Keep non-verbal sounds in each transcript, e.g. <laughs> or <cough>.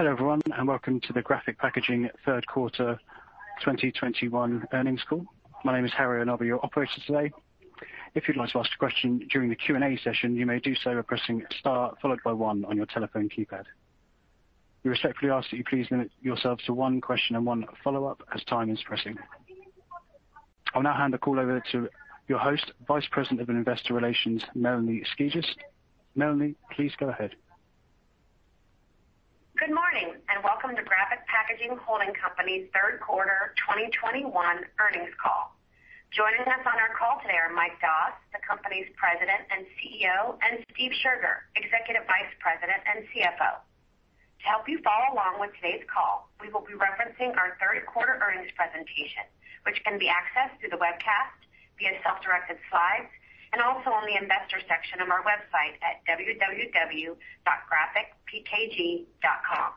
Hello, everyone, and welcome to the Graphic Packaging third quarter 2021 earnings call. My name is Harry, and I'll be your operator today. If you'd like to ask a question during the Q&A session, you may do so by pressing star followed by one on your telephone keypad. We respectfully ask that you please limit yourselves to one question and one follow-up as time is pressing. I'll now hand the call over to your host, Vice President of Investor Relations, Melanie Skijus. Melanie, please go ahead. Good morning, and welcome to Graphic Packaging Holding Company's third quarter 2021 earnings call. Joining us on our call today are Mike Doss, the company's President and CEO, and Steve Scherger, Executive Vice President and CFO. To help you follow along with today's call, we will be referencing our third quarter earnings presentation, which can be accessed through the webcast via self-directed slides and also on the investor section of our website at www.graphicpkg.com.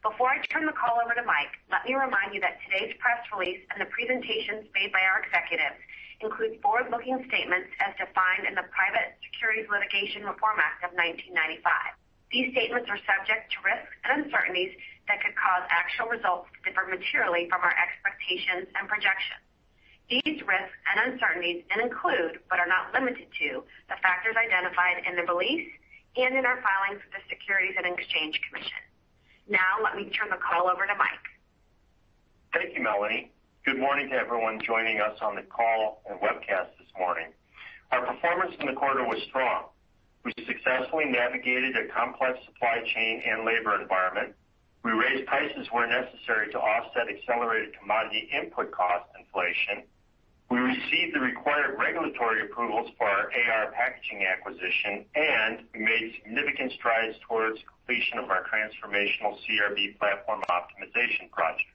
Before I turn the call over to Mike, let me remind you that today's press release and the presentations made by our executives include forward-looking statements as defined in the Private Securities Litigation Reform Act of 1995. These statements are subject to risks and uncertainties that could cause actual results to differ materially from our expectations and projections. These risks and uncertainties include, but are not limited to, the factors identified in the release and in our filings with the Securities and Exchange Commission. Now, let me turn the call over to Mike. Thank you, Melanie. Good morning to everyone joining us on the call and webcast this morning. Our performance in the quarter was strong. We successfully navigated a complex supply chain and labor environment. We raised prices where necessary to offset accelerated commodity input cost inflation. We received the required regulatory approvals for our AR Packaging acquisition, and made significant strides towards completion of our transformational CRB platform optimization project.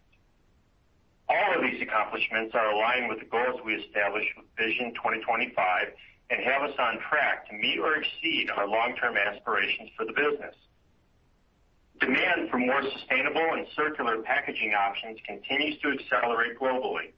All of these accomplishments are aligned with the goals we established with Vision 2025 and have us on track to meet or exceed our long-term aspirations for the business. Demand for more sustainable and circular packaging options continues to accelerate globally.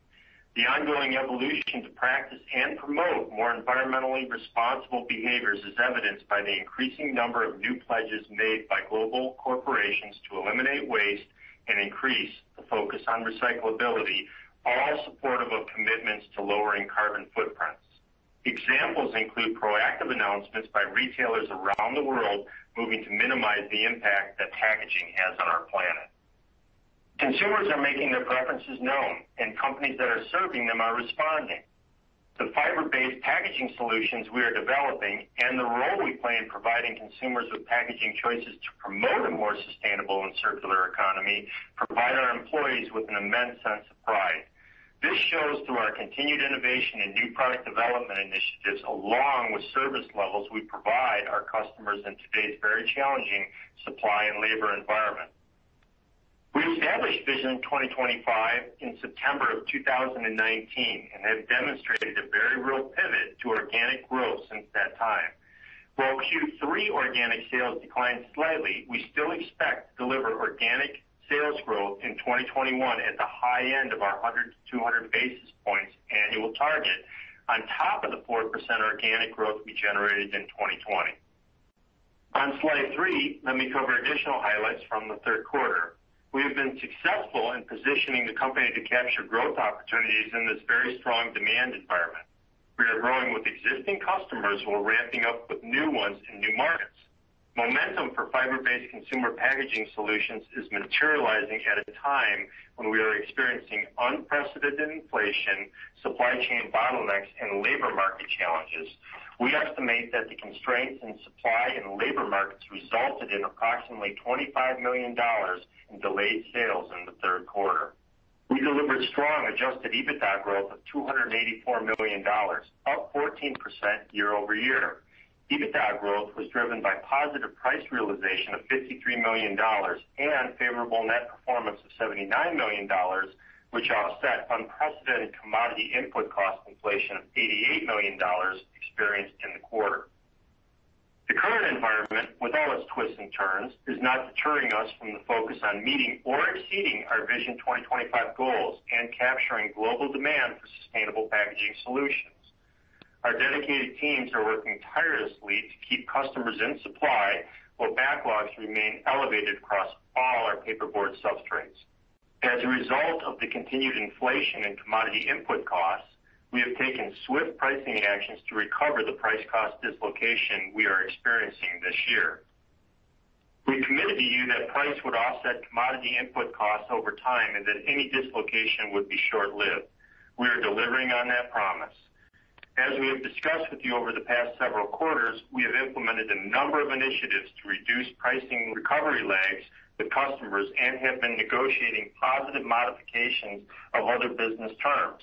The ongoing evolution to practice and promote more environmentally responsible behaviors is evidenced by the increasing number of new pledges made by global corporations to eliminate waste and increase the focus on recyclability, all supportive of commitments to lowering carbon footprints. Examples include proactive announcements by retailers around the world moving to minimize the impact that packaging has on our planet. Consumers are making their preferences known, and companies that are serving them are responding. The fiber-based packaging solutions we are developing and the role we play in providing consumers with packaging choices to promote a more sustainable and circular economy provide our employees with an immense sense of pride. This shows through our continued innovation and new product development initiatives, along with service levels we provide our customers in today's very challenging supply and labor environment. We established Vision 2025 in September of 2019 and have demonstrated a very real pivot to organic growth since that time. While Q3 organic sales declined slightly, we still expect to deliver organic sales growth in 2021 at the high end of our 100-200 basis points annual target on top of the 4% organic growth we generated in 2020. On slide three, let me cover additional highlights from the third quarter. We have been successful in positioning the company to capture growth opportunities in this very strong demand environment. We are growing with existing customers while ramping up with new ones in new markets. Momentum for fiber-based consumer packaging solutions is materializing at a time when we are experiencing unprecedented inflation, supply chain bottlenecks, and labor market challenges. We estimate that the constraints in supply and labor markets resulted in approximately $25 million in delayed sales in the third quarter. We delivered strong adjusted EBITDA growth of $284 million, up 14% year-over-year. EBITDA growth was driven by positive price realization of $53 million and favorable net performance of $79 million, which offset unprecedented commodity input cost inflation of $88 million experienced in the quarter. The current environment, with all its twists and turns, is not deterring us from the focus on meeting or exceeding our Vision 2025 goals and capturing global demand for sustainable packaging solutions. Our dedicated teams are working tirelessly to keep customers in supply while backlogs remain elevated across all our paperboard substrates. As a result of the continued inflation in commodity input costs, we have taken swift pricing actions to recover the price cost dislocation we are experiencing this year. We committed to you that price would offset commodity input costs over time and that any dislocation would be short-lived. We are delivering on that promise. As we have discussed with you over the past several quarters, we have implemented a number of initiatives to reduce pricing recovery lags with customers and have been negotiating positive modifications of other business terms.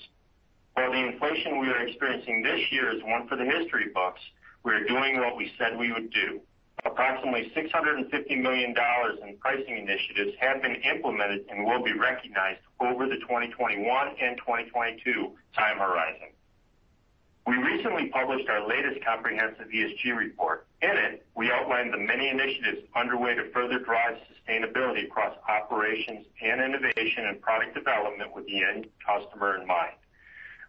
While the inflation we are experiencing this year is one for the history books, we are doing what we said we would do. Approximately $650 million in pricing initiatives have been implemented and will be recognized over the 2021 and 2022 time horizon. We recently published our latest comprehensive ESG report. In it, we outlined the many initiatives underway to further drive sustainability across operations and innovation and product development with the end customer in mind.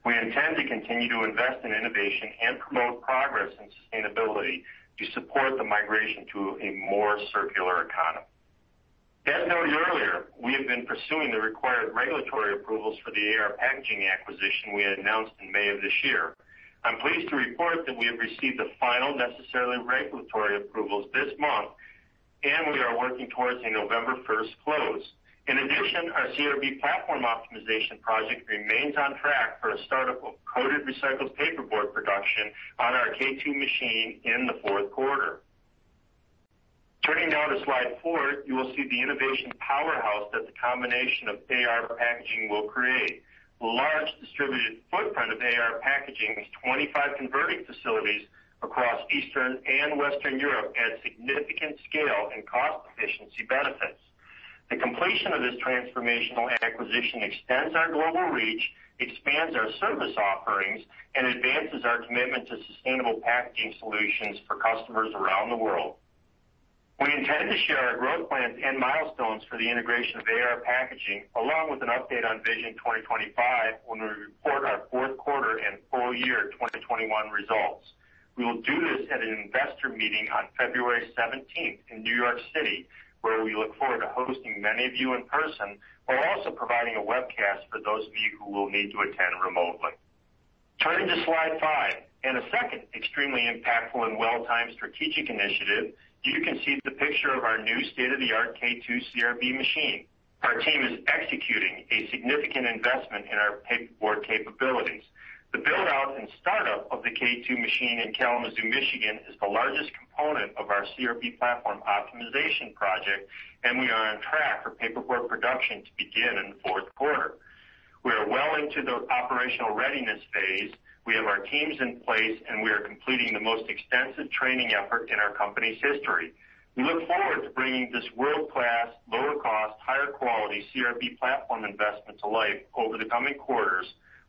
We intend to continue to invest in innovation and promote progress in sustainability to support the migration to a more circular economy. As noted earlier, we have been pursuing the required regulatory approvals for the AR Packaging acquisition we announced in May of this year. I'm pleased to report that we have received the final necessary regulatory approvals this month, and we are working towards a November 1st close. In addition, our CRB platform optimization project remains on track for a startup of coated recycled paperboard production on our K2 machine in the fourth quarter. Turning now to slide four, you will see the innovation powerhouse that the combination of AR Packaging will create. The large distributed footprint of AR Packaging's 25 converting facilities across Eastern and Western Europe add significant scale and cost efficiency benefits. The completion of this transformational acquisition extends our global reach, expands our service offerings, and advances our commitment to sustainable packaging solutions for customers around the world. We intend to share our growth plans and milestones for the integration of AR Packaging, along with an update on Vision 2025 when we report our fourth quarter and full year 2021 results. We will do this at an investor meeting on February 17th in New York City, where we look forward to hosting many of you in person, while also providing a webcast for those of you who will need to attend remotely. Turning to slide five, and a second extremely impactful and well-timed strategic initiative, you can see the picture of our new state-of-the-art K2 CRB machine. Our team is executing a significant investment in our paperboard capabilities. The build-out and startup of the K2 machine in Kalamazoo, Michigan, is the largest component of our CRB platform optimization project, and we are on track for paperboard production to begin in the fourth quarter. We are well into the operational readiness phase. We have our teams in place, and we are completing the most extensive training effort in our company's history. We look forward to bringing this world-class, lower cost, higher quality CRB platform investment to life over the coming quarters,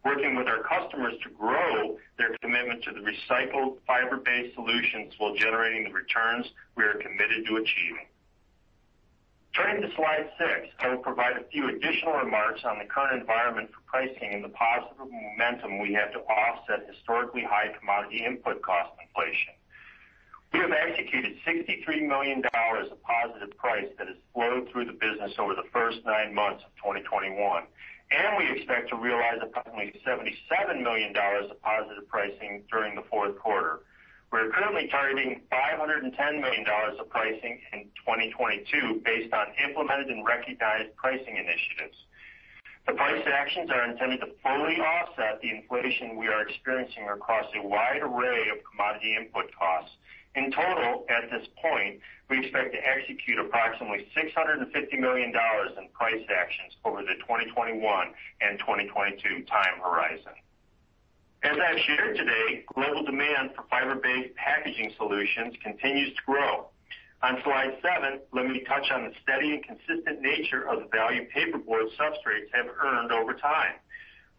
working with our customers to grow their commitment to the recycled fiber-based solutions while generating the returns we are committed to achieving. Turning to slide six, I will provide a few additional remarks on the current environment for pricing and the positive momentum we have to offset historically high commodity input cost inflation. We have executed $63 million of positive price that has flowed through the business over the first nine months of 2021, and we expect to realize approximately $77 million of positive pricing during the fourth quarter. We're currently targeting $510 million of pricing in 2022 based on implemented and recognized pricing initiatives. The price actions are intended to fully offset the inflation we are experiencing across a wide array of commodity input costs. In total, at this point, we expect to execute approximately $650 million in price actions over the 2021 and 2022 time horizon. As I've shared today, global demand for fiber-based packaging solutions continues to grow. On slide seven, let me touch on the steady and consistent nature of the value paperboard substrates have earned over time.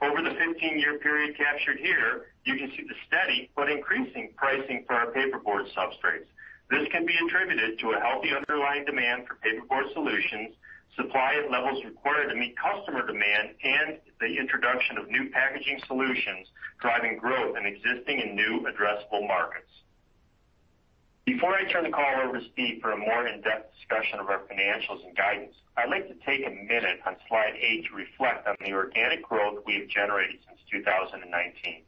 Over the 15-year period captured here, you can see the steady but increasing pricing for our paperboard substrates. This can be attributed to a healthy underlying demand for paperboard solutions, supply at levels required to meet customer demand, and the introduction of new packaging solutions driving growth in existing and new addressable markets. Before I turn the call over to Steve for a more in-depth discussion of our financials and guidance, I'd like to take a minute on slide eight to reflect on the organic growth we have generated since 2019.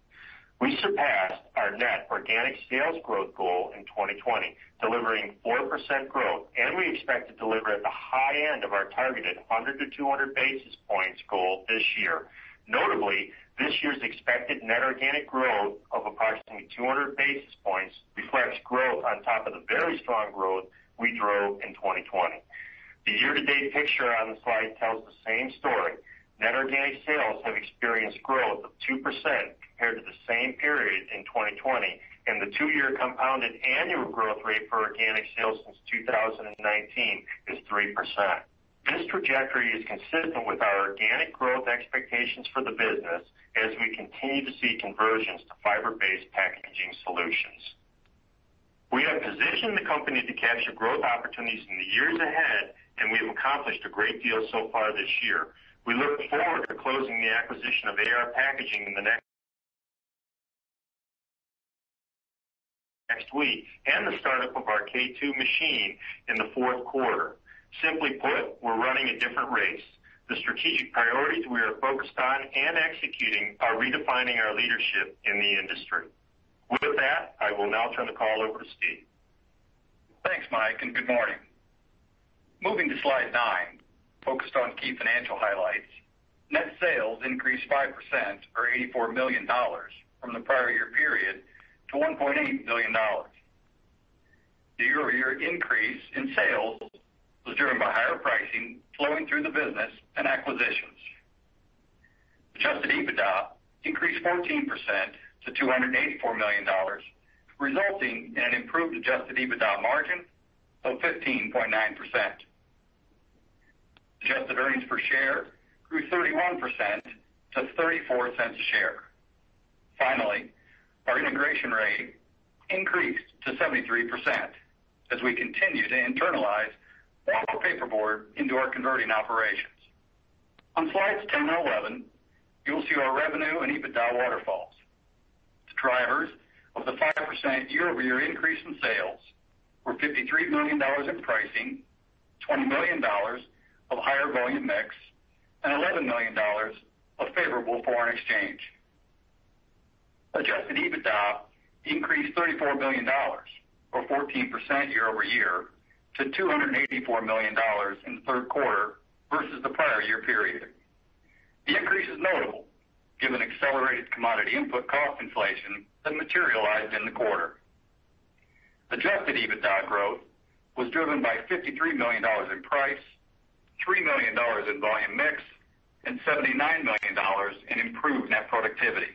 We surpassed our net organic sales growth goal in 2020, delivering 4% growth, and we expect to deliver at the high end of our targeted 100 to 200 basis points goal this year. Notably, this year's expected net organic growth of approximately 200 basis points reflects growth on top of the very strong growth we drove in 2020. The year-to-date picture on the slide tells the same story. Net organic sales have experienced growth of 2% compared to the same period in 2020, and the two-year compounded annual growth rate for organic sales since 2019 is 3%. This trajectory is consistent with our organic growth expectations for the business as we continue to see conversions to fiber-based packaging solutions. We have positioned the company to capture growth opportunities in the years ahead, and we have accomplished a great deal so far this year. We look forward to closing the acquisition of AR Packaging in the next week and the startup of our K2 machine in the fourth quarter. Simply put, we're running a different race. The strategic priorities we are focused on and executing are redefining our leadership in the industry. With that, I will now turn the call over to Steve. Thanks, Mike, and good morning. Moving to slide nine, focused on key financial highlights. Net sales increased 5% or $84 million from the prior year period to $1.8 billion. The year-over-year increase in sales was driven by higher pricing flowing through the business and acquisitions. Adjusted EBITDA increased 14% to $284 million, resulting in an improved adjusted EBITDA margin of 15.9%. Adjusted earnings per share grew 31% to $0.34 a share. Finally, our integration rate increased to 73% as we continue to internalize more paperboard into our converting operations. On slides 10 and 11, you'll see our revenue and EBITDA waterfalls. The drivers of the 5% year-over-year increase in sales were $53 million in pricing, $20 million of higher volume mix, and $11 million of favorable foreign exchange. Adjusted EBITDA increased $34 million or 14% year-over-year to $284 million in the third quarter versus the prior year period. The increase is notable given accelerated commodity input cost inflation that materialized in the quarter. Adjusted EBITDA growth was driven by $53 million in price, $3 million in volume mix, and $79 million in improved net productivity.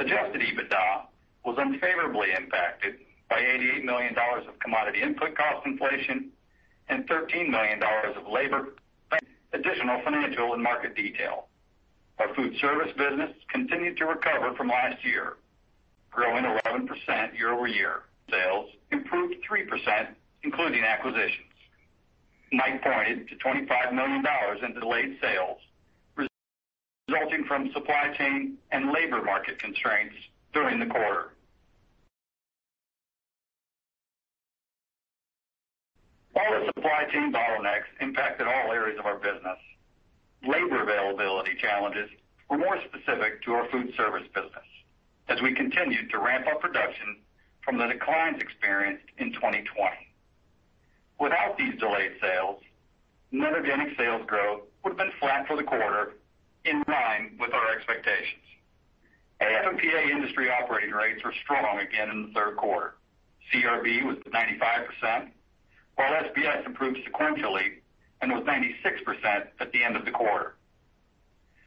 Adjusted EBITDA was unfavorably impacted by $88 million of commodity input cost inflation and $13 million of labor. Additional financial and market detail. Our food service business continued to recover from last year, growing 11% year-over-year. Sales improved 3%, including acquisitions. Mike pointed to $25 million in delayed sales resulting from supply chain and labor market constraints during the quarter. While the supply chain bottlenecks impacted all areas of our business, labor availability challenges were more specific to our food service business as we continued to ramp up production from the declines experienced in 2020. Without these delayed sales, net organic sales growth would have been flat for the quarter in line with our expectations. AF&PA industry operating rates were strong again in the third quarter. CRB was 95%, while SBS improved sequentially and was 96% at the end of the quarter.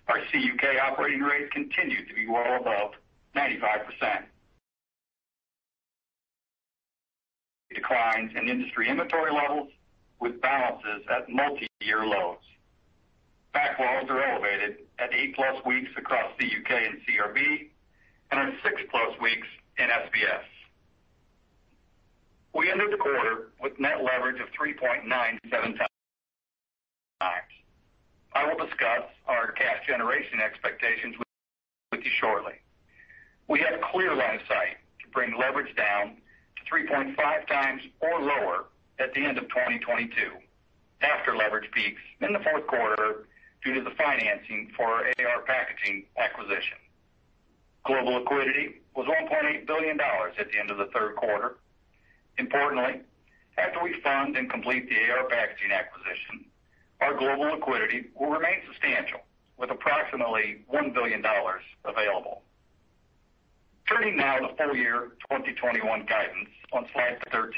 Our CUK operating rate continued to be well above 95%. Declines in industry inventory levels with balances at multi-year lows. Backlogs are elevated at 8+ weeks across the CUK and CRB and are 6+ weeks in SBS. We ended the quarter with net leverage of 3.97x. I will discuss our cash generation expectations with you shortly. We have clear line of sight to bring leverage down to to 3.5x or lower at the end of 2022 after leverage peaks in the fourth quarter due to the financing for our AR Packaging acquisition. Global liquidity was $1.8 billion at the end of the third quarter. Importantly, after we fund and complete the AR Packaging acquisition, our global liquidity will remain substantial with approximately $1 billion available. Turning now to full year 2021 guidance on slide 13.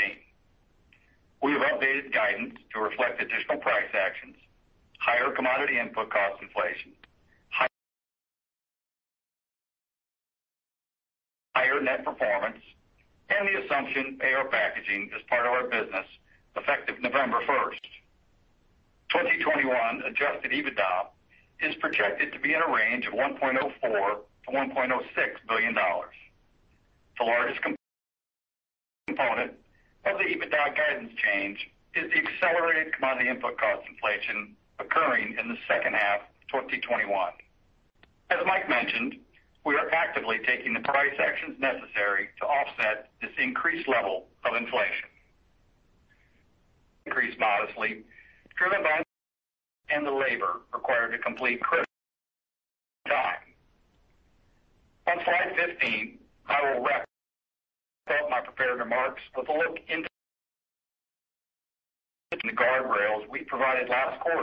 We have updated guidance to reflect additional price actions, higher commodity input cost inflation, higher net performance, and the assumption AR Packaging is part of our business effective November 1st. 2021 adjusted EBITDA is projected to be in a range of $1.04 billion-$1.06 billion. The largest component of the EBITDA guidance change is the accelerated commodity input cost inflation occurring in the second half of 2021. As Mike mentioned, we are actively taking the price actions necessary to offset this increased level of inflation. Increased modestly, driven by and the labor required to complete critical time. On slide 15, I will wrap up my prepared remarks with a look into the guardrails we provided last quarter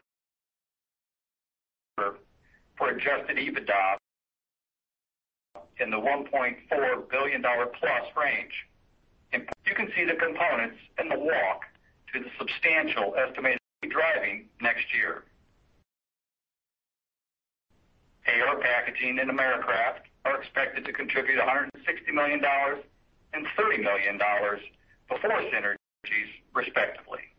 for adjusted EBITDA in the $1.4 billion-plus range. You can see the components in the walk to the substantial estimated driving next year. AR Packaging and Americraft are expected to contribute $160 million and $30 million before synergies, respectively.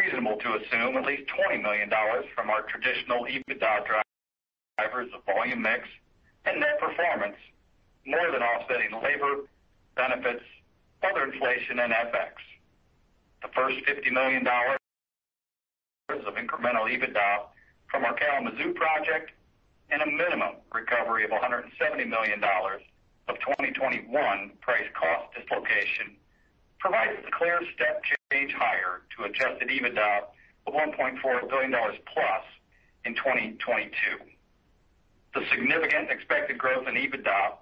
Reasonable to assume at least $20 million from our traditional EBITDA drivers of volume mix and net performance, more than offsetting labor, benefits, other inflation, and FX. The first $50 million of incremental EBITDA from our Kalamazoo project and a minimum recovery of $170 million of 2021 price cost dislocation provides a clear step change higher to adjusted EBITDA of $1.4 billion plus in 2022. The significant expected growth in EBITDA,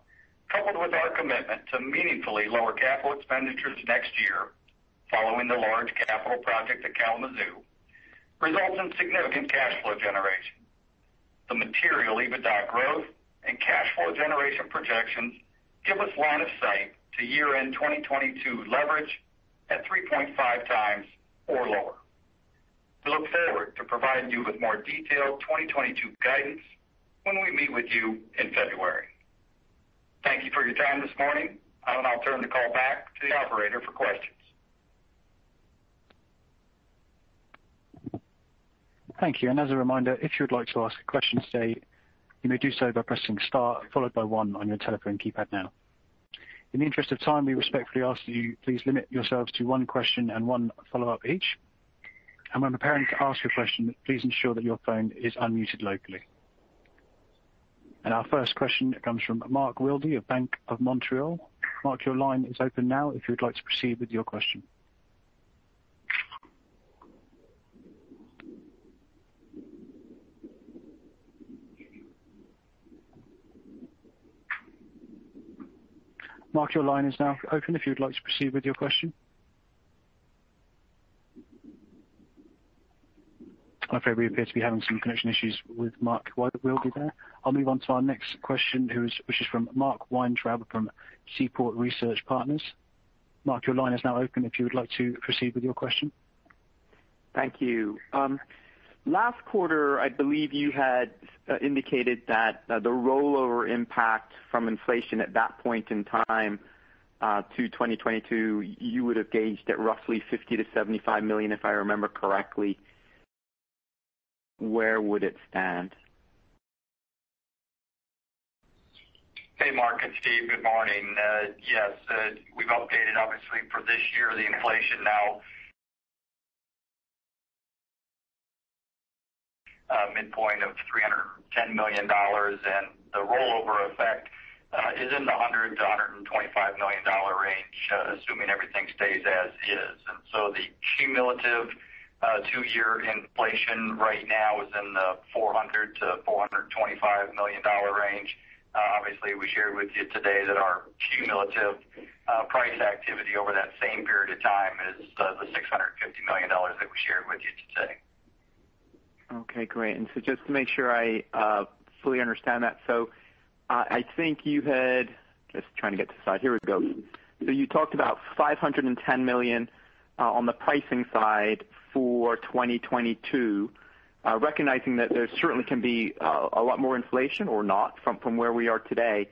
coupled with our commitment to meaningfully lower capital expenditures next year following the large capital project at Kalamazoo, results in significant cash flow generation. The material EBITDA growth and cash flow generation projections give us line of sight to year-end 2022 leverage at 3.5x or lower. We look forward to providing you with more detailed 2022 guidance when we meet with you in February. Thank you for your time this morning. I'll now turn the call back to the operator for questions. Thank you. And as a reminder, if you would like to ask a question today, you may do so by pressing star followed by one on your telephone keypad now. In the interest of time, we respectfully ask that you please limit yourselves to one question and one follow-up each. And when preparing to ask your question, please ensure that your phone is unmuted locally. And our first question comes from Mark Wilde of Bank of Montreal. Mark, your line is open now if you would like to proceed with your question. Mark, your line is now open if you would like to proceed with your question. I'm afraid we appear to be having some connection issues with Mark while we'll be there. I'll move on to our next question, which is from Mark Weintraub from Seaport Research Partners. Mark, your line is now open if you would like to proceed with your question. Thank you. Um, Last quarter, I believe you had uh, indicated that uh, the rollover impact from inflation at that point in time uh, to 2022, you would have gauged at roughly $50 million-$75 million, if I remember correctly. Where would it stand? Hey, Mark, it's Steve. Good morning. Yes, we've updated obviously for this year, the inflation now Uh, midpoint of $310 million, and the rollover effect uh, is in the $100 million-$125 million range, uh, assuming everything stays as is. And so the cumulative two-year inflation right now is in the $400 million-$425 million range. Obviously, we shared with you today that our cumulative price activity over that same period of time is the $650 million that we shared with you today. Okay, great. And so just to make sure I uh, fully understand that. So uh, I think you had just trying to get to the slide. Here we go. So you talked about $510 million uh, on the pricing side for 2022, recognizing that there certainly can be a lot more inflation or not from where we are today.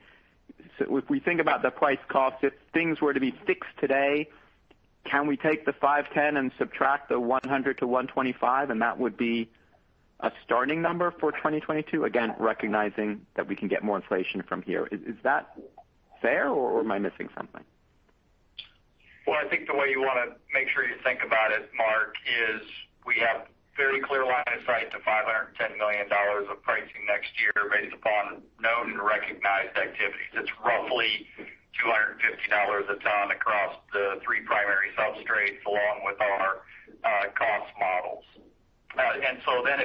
So if we think about the price cost, if things were to be fixed today, can we take the 510 and subtract the $100-$125, and that would be a starting number for 2022? Again, recognizing that we can get more inflation from here. Is that fair, or am I missing something? Well, I think the way you want to make sure you think about it, Mark, is we have very clear line of sight to $510 million of pricing next year based upon known and recognized activities. It's roughly $250 a ton across the three primary substrates, along with our uh, cost models. Uh,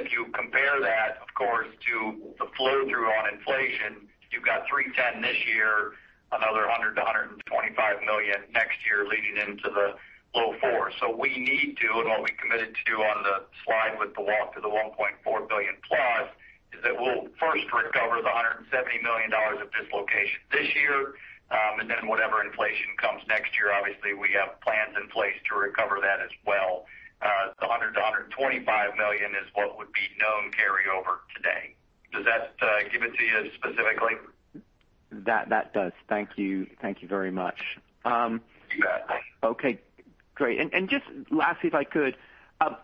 if you compare that, of course, to the flow-through on inflation, you've got 310 this year, another $100 million-$125 million next year, leading into the low fours. We need to, and what we committed to on the slide with the walk to the 1.4 billion plus, is that we'll first recover the $170 million of dislocation this year. Um, and then whatever inflation comes next year, obviously, we have plans in place to recover that as well. Uh, the $100 million-$125 million is what would be known carryover today. Does that uh, give it to you specifically? That does. Thank you Thank you very much. Um, you bet. Okay, great. And and just lastly, if I could, uh,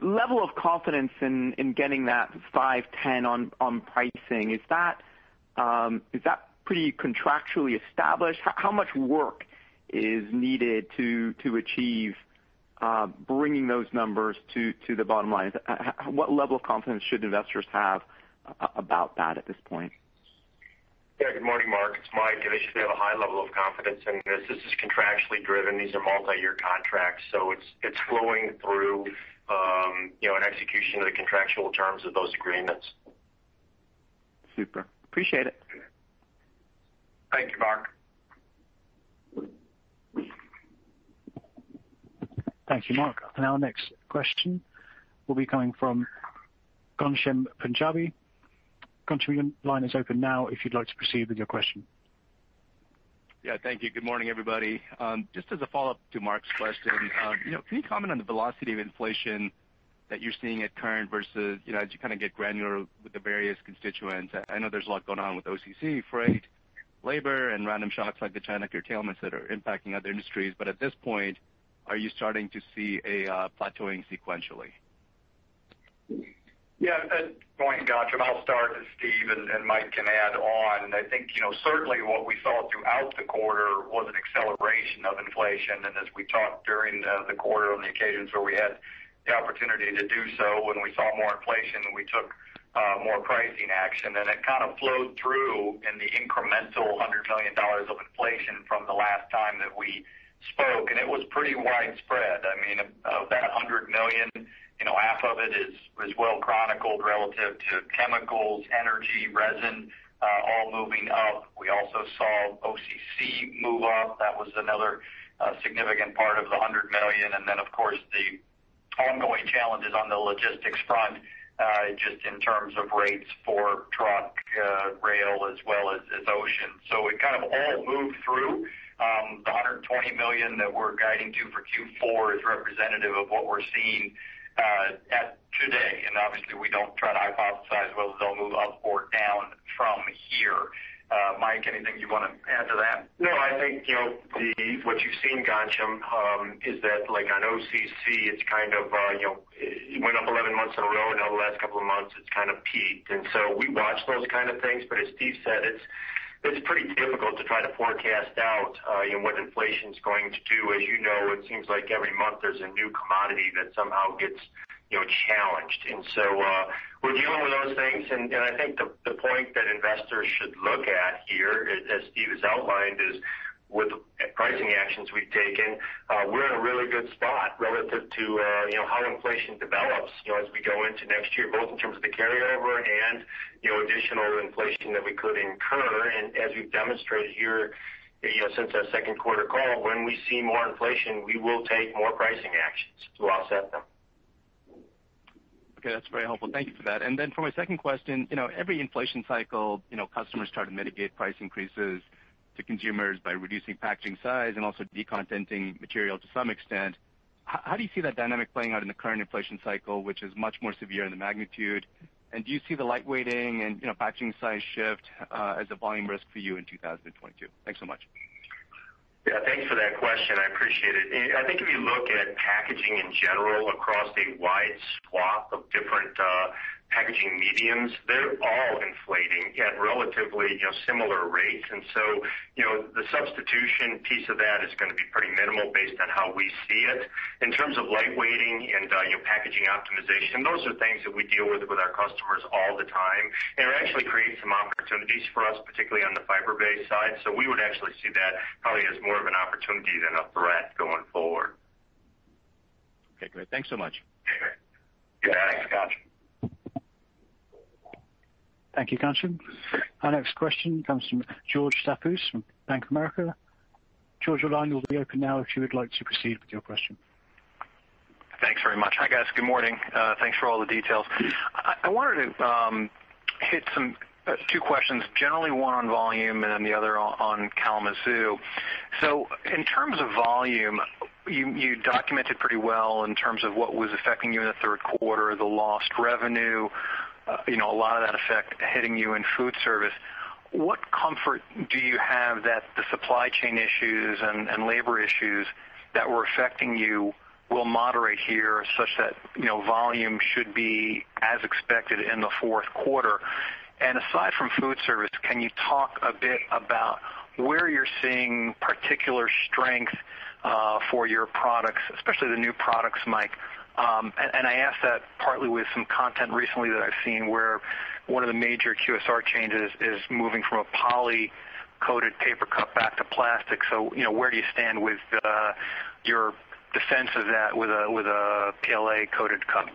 level of confidence in getting that $510 on pricing, um, is that pretty contractually established? How much work is needed to to achieve bringing those numbers to to the bottom line? What level of confidence should investors have about that at this point? Yeah. Good morning, Mark. It's Mike. They should have a high level of confidence in this. This is contractually driven. These are multi-year contracts, so it's it's flowing through um, you know, an execution of the contractual terms of those agreements. Super. Appreciate it. Thank you, Mark. Thank you, Mark. And our next question will be coming from Ghansham Panjabi. Ghansham, your line is open now if you'd like to proceed with your question. Yeah, thank you. Good morning, everybody. Um, just as a follow-up to Mark's question, um, you know, can you comment on the velocity of inflation that you're seeing at current versus you know, as you kind of get granular with the various constituents? I know there's a lot going on with OCC, freight, labor, and random shocks like the China curtailments that are impacting other industries. But at this point, are you starting to see a uh, plateauing sequentially? Yeah. Good morning, Ghansham. I'll start, and Steve and Mike can add on. I think you know, certainly what we saw throughout the quarter was an acceleration of inflation. And as we talked during the quarter on the occasions where we had the opportunity to do so, when we saw more inflation, we took uh, more pricing action, and it kind of flowed through in the incremental $100 million of inflation from the last time that we spoke, and it was pretty widespread. I mean, of that $100 million, half of it is well chronicled relative to chemicals, energy, resin, uh, all moving up. We also saw OCC move up. That was another uh, significant part of the $100 million. Of course, the ongoing challenges on the logistics front, uh, just in terms of rates for truck, rail, as well as ocean. So it kind of all moved through. Um, the 120 million that we're guiding to for Q4 is representative of what we're seeing uh, at today. And obviously, we don't try to hypothesize whether they'll move up or down from here. Uh, Mike, anything you want to add to that? No, I think you know what you've seen, Ghansham, um, is that like on OCC, it's kind of, uh, you know, it went up 11 months in a row. Now the last couple of months, it's kind of peaked. And so we watch those kind of things. But as Steve said, it's pretty difficult to try to forecast out what inflation's going to do. As you know, it seems like every month there's a new commodity that somehow gets you know, challenged. And so uh we're dealing with those things, and I think the point that investors should look at here, as Steve has outlined, is with pricing actions we've taken, uh we're in a really good spot relative to uh you know how inflation develops you know, as we go into next year, both in terms of the carryover and you know additional inflation that we could incur. And as we've demonstrated here you know since our second quarter call, when we see more inflation, we will take more pricing actions to offset them. Okay. That's very helpful. Thank you for that. And then for my second question, you know, every inflation cycle, you know, customers try to mitigate price increases to consumers by reducing packaging size and also decontenting material to some extent. How do you see that dynamic playing out in the current inflation cycle, which is much more severe in the magnitude? And do you see the lightweighting and you know, packaging size shift uh, as a volume risk for you in 2022? Thanks so much. Yeah, thanks for that question. I appreciate it. I think if you look at packaging in general across a wide swath of different uh, packaging mediums, they're all inflating at relatively similar rates. And so, you know, the substitution piece of that is going to be pretty minimal based on how we see it. In terms of lightweighting and uh, packaging optimization, those are things that we deal with with our customers all the time, and it actually creates some opportunities for us, particularly on the fiber-based side. So we would actually see that probably as more of an opportunity than a threat going forward. Okay, great. Thanks so much. Yeah. Thanks, Ghansham. Thank you, Ghansham. Our next question comes from George Staphos from Bank of America. George, your line will be open now if you would like to proceed with your question. Thanks very much. Hi, guys. Good morning. Uh, thanks for all the details. I wanted to um, hit uh, two questions, generally one on volume and then the other on Kalamazoo. So, in terms of volume, you documented pretty well in terms of what was affecting you in the third quarter, the lost revenue, a lot of that effect hitting you in food service. What comfort do you have that the supply chain issues and labor issues that were affecting you will moderate here such that you know, volume should be as expected in the fourth quarter? And aside from food service, can you talk a bit about where you're seeing particular strength uh, for your products, especially the new products, Mike? Um, I ask that partly with some content recently that I've seen where one of the major QSR changes is moving from a poly-coated paper cup back to plastic. So, you know, where do you stand with uh, your defense of that with a PLA-coated cup?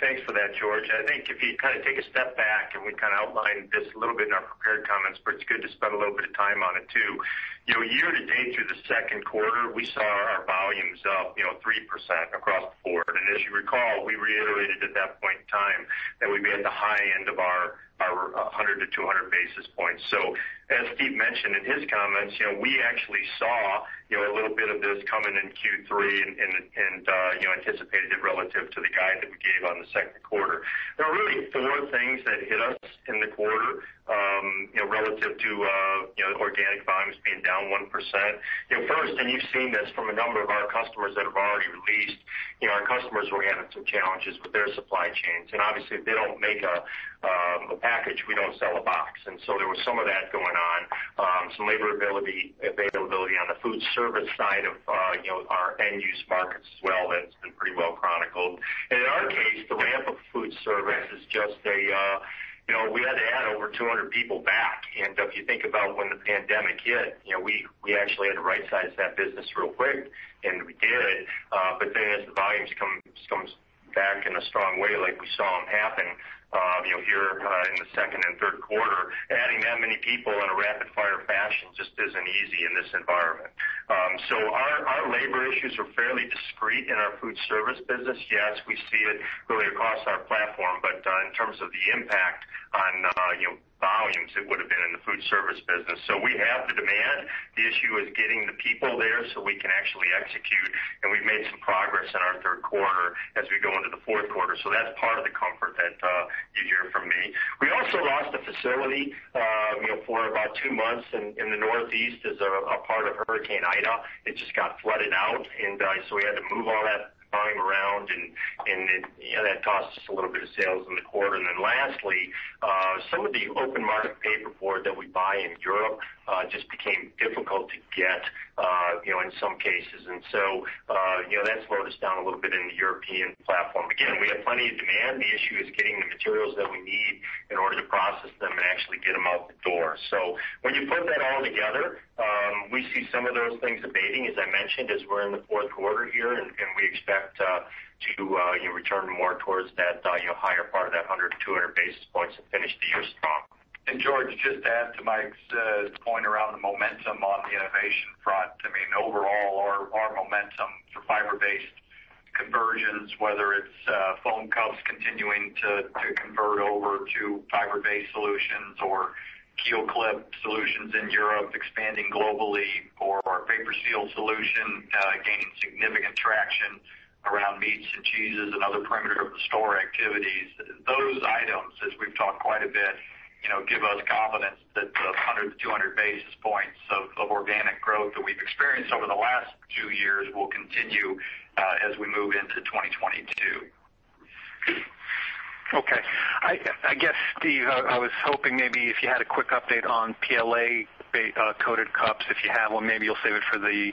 Thanks for that, George. I think if you kind of take a step back, and we kind of outlined this a little bit in our prepared comments, but it's good to spend a little bit of time on it, too. You know, year to date through the second quarter, we saw our volumes up you know, 3% across the board. And as you recall, we reiterated at that point in time that we'd be at the high end of our 100 uh, to 200 basis points. So as Steve mentioned in his comments, you know, we actually saw you know, a little bit of this coming in Q3 and uh, you know anticipated it relative to the guide that we gave on the second quarter. There are really four things that hit us in the quarter Um, relative to uh, organic volumes being down 1%. First, and you've seen this from a number of our customers that have already released, you know, our customers were having some challenges with their supply chains. And obviously, if they don't make a um, package, we don't sell a box. And so there was some of that going on. Um, some labor availability on the food service side of uh you know our end-use markets as well, that's been pretty well chronicled. In our case, the ramp of food service is just uh, we had to add over 200 people back. And if you think about when the pandemic hit, you know, we actually had to right-size that business real quick, and we did. Uh but then as the volumes comes back in a strong way like we saw them happen here in the second and third quarter, adding that many people in a rapid-fire fashion just isn't easy in this environment. Um, our our labor issues are fairly discrete in our food service business. Yes, we see it really across our platform, but uh, in terms of the impact on uh, volumes, it would've been in the food service business. So we have the demand. The issue is getting the people there so we can actually execute, and we've made some progress in our third quarter as we go into the fourth quarter. So that's part of the comfort that you hear from me. We also lost a facility uh you know for about two months in the Northeast as a part of Hurricane Ida. It just got flooded out, and uh so we had to move all that volume around, and that cost us a little bit of sales in the quarter. And then lastly, uh, some of the open market paperboard that we buy in Europe just became difficult to get uh you know in some cases. And so uh you know that slowed us down a little bit in the European platform. Again, we have plenty of demand. The issue is getting the materials that we need in order to process them and actually get them out the door. So when you put that all together, we see some of those things abating, as I mentioned, as we're in the fourth quarter here, and we expect to uh you return more towards that you higher part of that 100 to 200 basis points and finish the year strong. George, just to add to Mike's uh, point around the momentum on the innovation front. I mean, overall, our momentum for fiber-based conversions, whether it's uh, foam cups continuing to convert over to fiber-based solutions or KeelClip solutions in Europe expanding globally, or our PaperSeal solution uh, gaining significant traction around meats and cheeses and other perimeter of the store activities. Those items, as we've talked quite a bit, give us confidence that the 100 to 200 basis points of organic growth that we've experienced over the last two years will continue uh, as we move into 2022. Okay. I guess, Steve, I was hoping maybe if you had a quick update on PLA-coated uh, cups. If you have one, maybe you'll save it for the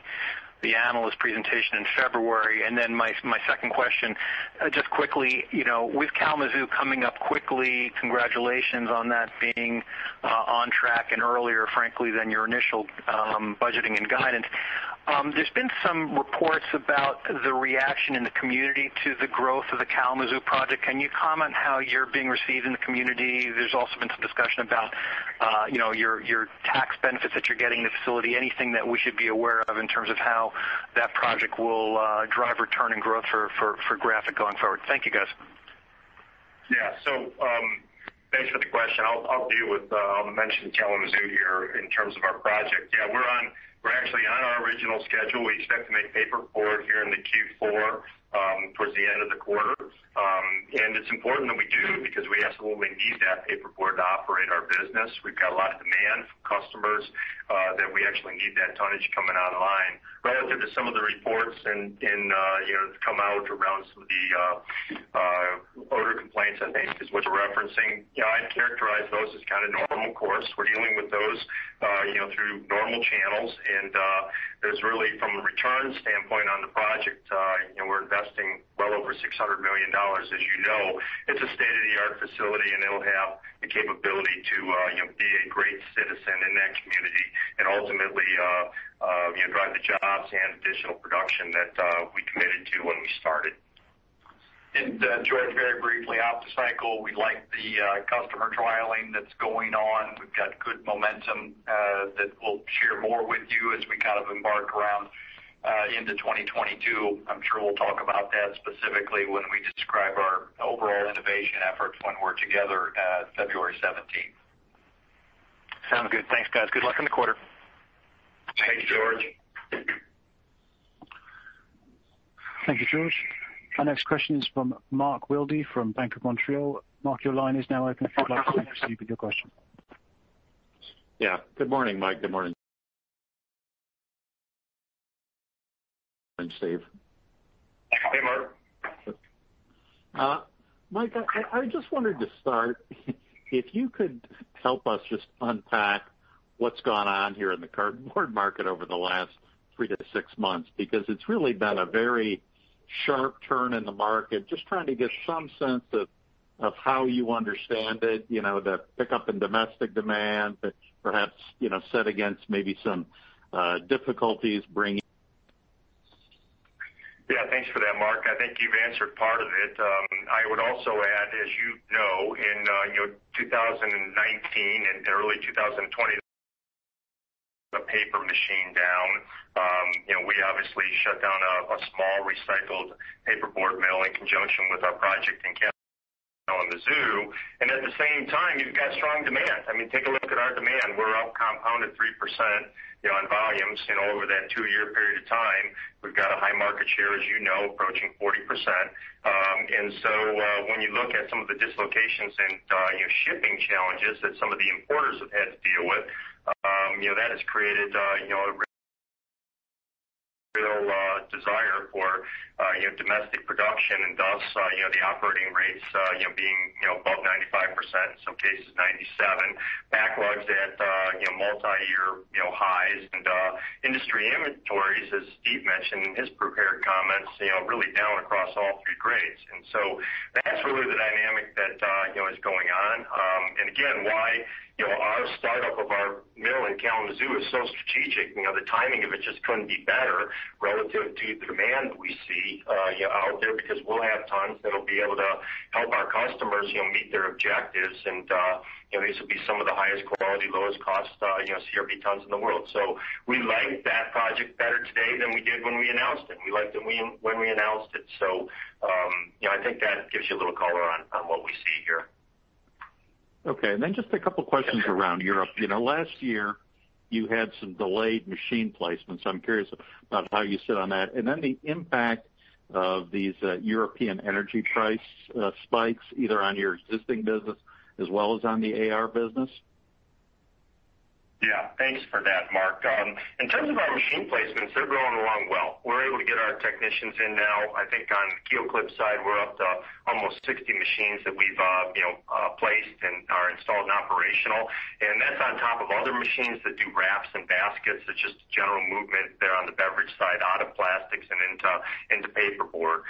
analyst presentation in February. And then my my second question, uh, just quickly, you know, with Kalamazoo coming up quickly, congratulations on that being uh, on track and earlier, frankly, than your initial um, budgeting and guidance. There's been some reports about the reaction in the community to the growth of the Kalamazoo project. Can you comment how you're being received in the community? There's also been some discussion about uh you know your tax benefits that you're getting in the facility. Anything that we should be aware of in terms of how that project will drive return and growth for Graphic going forward? Thank you, guys. Yeah. So um thanks for the question. I'll deal with the mention Kalamazoo here in terms of our project. Yeah, We're actually on our original schedule. We expect to make paperboard here in the Q4 um, towards the end of the quarter. Um, it's important that we do because we absolutely need that paperboard to operate our business. We've got a lot of demand from customers uh, that we actually need that tonnage coming online. Relative to some of the reports and uh, you know that come out around some of the uh, odor complaints, I think is what you're referencing. I'd characterize those as kind of normal course. We're dealing with those uh you know, through normal channels. And there's really, from a return standpoint on the project, we're investing well over $600 million, as you know. It's a state-of-the-art facility, and it'll have the capability to uh, be a great citizen in that community and ultimately uh, uh, drive the jobs and additional production that we committed to when we started. And, George, very briefly, OptiCycle, we like the customer trialing that's going on. We've got good momentum that we'll share more with you as we kind of embark around Uh, into 2022. I'm sure we'll talk about that specifically when we describe our overall innovation efforts when we're together uh, February 17th. Sounds good. Thanks, guys. Good luck in the quarter. Thanks, George. Thank you, George. Our next question is from Mark Wilde from Bank of Montreal. Mark, your line is now open if you'd like to proceed with your question. Yeah. Good morning, Mike. Good morning, Steve. Hey, Mark. Uh, Mike, I just wanted to start, if you could help us just unpack what's gone on here in the cardboard market over the last three to six months, because it's really been a very sharp turn in the market. Just trying to get some sense of of how you understand it, you know, the pickup in domestic demand, but perhaps you know, set against maybe some uh, difficulties bringing. Yeah, thanks for that, Mark. I think you've answered part of it. I would also add, as you know, in 2019 and early 2020, the paper machine down. Um, you know, we obviously shut down a small recycled paperboard mill in conjunction with our project in Kalamazoo. At the same time, you've got strong demand. I mean take a look at our demand. We're up compounded 3% on volumes over that two-year period of time. We've got a high market share, as you know, approaching 40%. Um and so uh when you look at some of the dislocations and shipping challenges that some of the importers have had to deal with, that has created a real desire for Uh, domestic production and thus uh, you know, the operating rates uh, you know, being you know, above 95%, in some cases 97. Backlogs at uh you know multi-year you know highs and industry inventories, as Steve mentioned in his prepared comments, you know, really down across all three grades. And so that's really the dynamic that is going on. Um and again, why you know, our startup of our mill in Kalamazoo is so strategic. You know, the timing of it just couldn't be better relative to the demand we see Uh, out there because we'll have tons that'll be able to help our customers meet their objectives. And uh, these will be some of the highest quality, lowest cost uh, CRB tons in the world. So we like that project better today than we did when we announced it. We liked it when we announced it. So um, I think that gives you a little color on what we see here. Okay. And then just a couple questions around Europe. You know last year you had some delayed machine placements. I'm curious about how you sit on that. And then the impact of these uh, European energy price uh, spikes, either on your existing business as well as on the AR business. Yeah. Thanks for that, Mark. In terms of our machine placements, they're going along well. We're able to get our technicians in now. I think on the KeelClip side, we're up to almost 60 machines that we've uh you know uh placed and are installed and operational. And that's on top of other machines that do wraps and baskets. It's just general movement there on the beverage side, out of plastics and into into paperboard.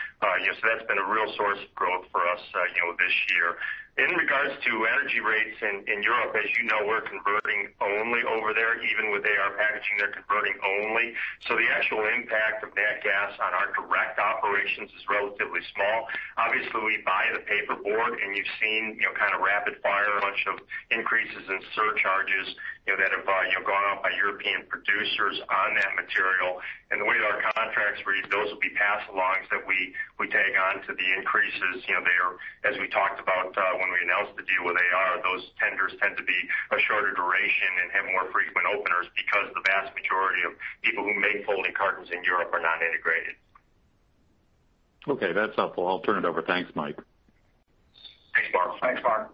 That's been a real source of growth for us uh, you know, this year. In regards to energy rates in Europe, as you know, we're converting only over there. Even with AR Packaging, they're converting only. So the actual impact of nat gas on our direct operations is relatively small. Obviously, we buy the paperboard, and you've seen you know, kind of rapid fire, a bunch of increases in surcharges that have uh, gone up by European producers on that material. And the way that our contracts read, those will be pass-alongs that we we tag on to the increases. You know, they are as we talked about uh, when we announced the deal with AR, those tenders tend to be a shorter duration and have more frequent openers because the vast majority of people who make folding cartons in Europe are not integrated. Okay, that's helpful. I'll turn it over. Thanks, Mike. Thanks, Mark. Thanks, Mark.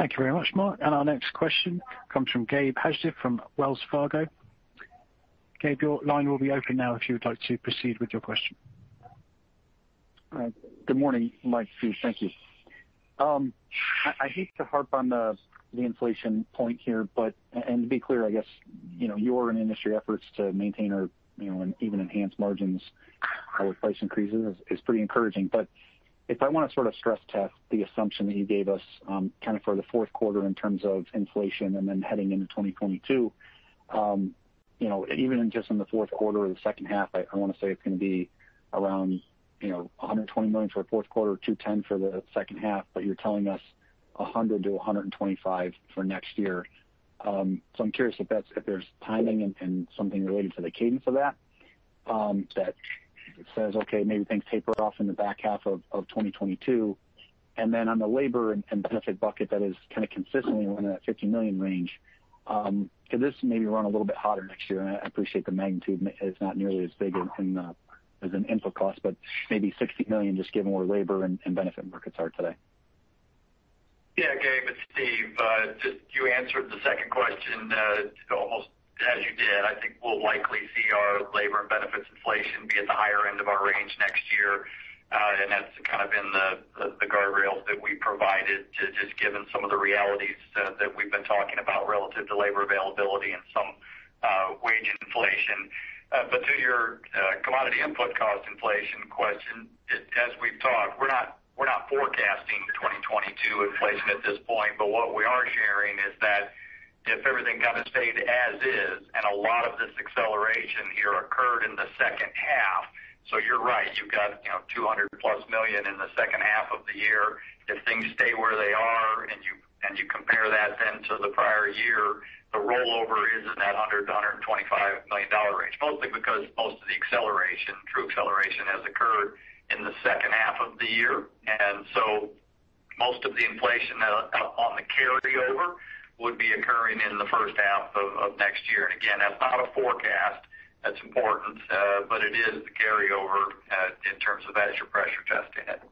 Thank you very much, Mark. And our next question comes from Gabe Hajde from Wells Fargo. Gabe, your line will be open now if you would like to proceed with your question. Good morning, Mike, Steve. Thank you. Um, I hate to harp on the inflation point here, but and to be clear, I guess, you know, your and industry efforts to maintain or you know, and even enhance margins uh, with price increases is pretty encouraging. If I want to sort of stress test the assumption that you gave us um, kind of for the fourth quarter in terms of inflation and then heading into 2022, um, you know, even just in the fourth quarter or the second half, I want to say it's going to be around you know, 120 million for the fourth quarter, 210 for the second half, but you're telling us $100 million-$125 million for next year. Um so I'm curious if that's if there's timing and something related to the cadence of that. Um, that says, okay, maybe things taper off in the back half of 2022. and then On the labor and benefit bucket that is kind of consistently in that 50 million range, um, could this maybe run a little bit hotter next year? I appreciate the magnitude is not nearly as big as an input cost, but maybe 60 million just given where labor and benefit markets are today. Yeah, Gabe, it's Steve. Uh, you answered the second question uh, almost as you did. I think we'll likely see our labor and benefits inflation be at the higher end of our range next year. Uh, and that's kind of in the guardrails that we provided, to just given some of the realities that we've been talking about relative to labor availability and some wage inflation. Uh but to your commodity input cost inflation question, as we've talked, we're not we're not forecasting 2022 inflation at this point. But what we are sharing is that if everything kind of stayed as is, and a lot of this acceleration here occurred in the second half. So you're right, you've got 200+ million in the second half of the year. If things stay where they are and you and you compare that then to the prior year, the rollover is in that $100 million-$125 million range, mostly because most of the acceleration, true acceleration has occurred in the second half of the year. And so most of the inflation uh, on the carryover would be occurring in the first half of next year. And again, that's not a forecast. That's important. Uh, but it is the carryover uh, in terms of as you're pressure testing it.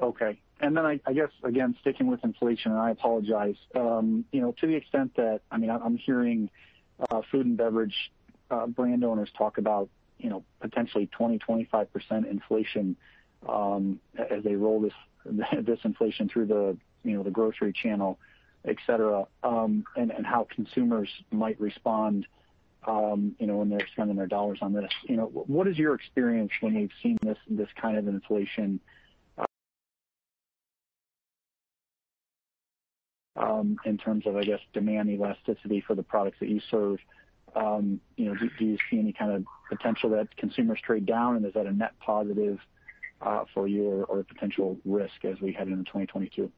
Okay. And then I guess, again, sticking with inflation, and I apologize. Um, you know, to the extent that I'm hearing uh, food and beverage brand owners talk about you know potentially 20%-25% inflation um, as they roll this <laughs> this inflation through the grocery channel, et cetera, um, and how consumers might respond um, you know, when they're spending their dollars on this. You know, what is your experience when you've seen this this kind of inflation um, in terms of, I guess, demand elasticity for the products that you serve? You know, do you see any kind of potential that consumers trade down, and is that a net positive uh, for you or a potential risk as we head into 2022?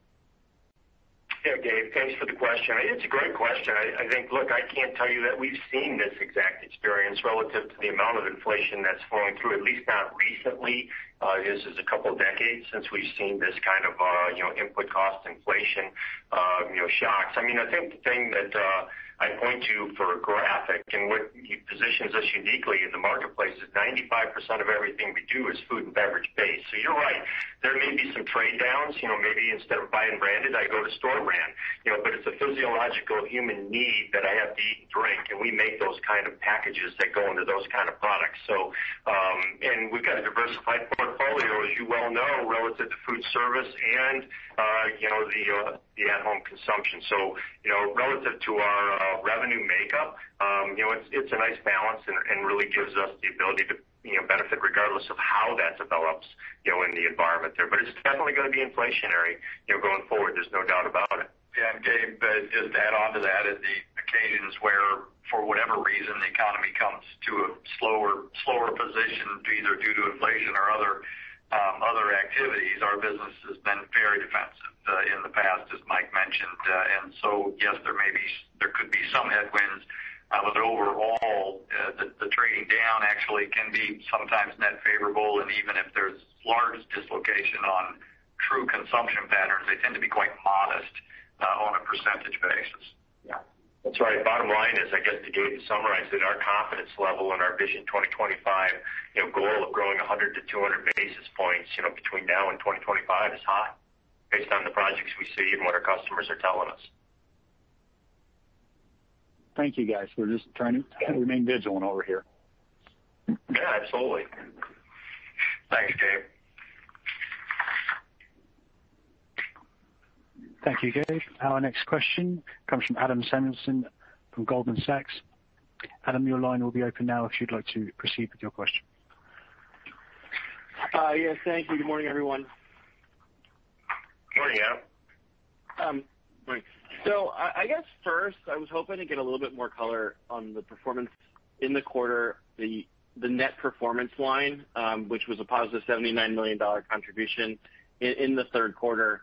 Yeah, Gabe, thanks for the question. It's a great question. I think, look, I can't tell you that we've seen this exact experience relative to the amount of inflation that's flowing through, at least not recently. This is a couple of decades since we've seen this kind of uh you know, input cost inflation uh, you know, shocks. I mean I think the thing that I point to for a Graphic and what positions us uniquely in the marketplace is 95% of everything we do is food and beverage based. So you're right. There may be some trade downs. You know, maybe instead of buying branded, I go to store brand. You know, but it's a physiological human need that I have to eat and drink, and we make those kind of packages that go into those kind of products. So um and we've got a diversified portfolio, as you well know, relative to food service and uh you know the the at-home consumption. So, you know, relative to our revenue makeup, um you know it's it's a nice balance and really gives us the ability to you know, benefit regardless of how that develops you know, in the environment there. But it's definitely going to be inflationary you know, going forward. There's no doubt about it. Yeah. Gabe, just to add on to that, at the occasions where, for whatever reason, the economy comes to a slower slower position, either due to inflation or other um, other activities, our business has been very defensive uh, in the past, as Mike mentioned. Uh, and so yes, there could be some headwinds. Uh, but overall, the trading down actually can be sometimes net favorable, and even if there's large dislocation on true consumption patterns, they tend to be quite modest on a percentage basis. Yeah. That's right. Bottom line is, I guess, to summarize it, our confidence level in our Vision 2025 goal of growing 100 to 200 basis points you know, between now and 2025 is high based on the projects we see and what our customers are telling us. Thank you, guys. We're just trying to <laughs> remain vigilant over here. Yeah, absolutely. Thanks, Gabe. Thank you, Gabe. Our next question comes from Adam Samuelson from Goldman Sachs. Adam, your line will be open now if you'd like to proceed with your question. Uh, yes, thank you. Good morning, everyone. Morning, Adam. Um, morning. I guess first, I was hoping to get a little bit more color on the performance in the quarter, the the net performance line, um, which was a positive $79 million contribution in the third quarter.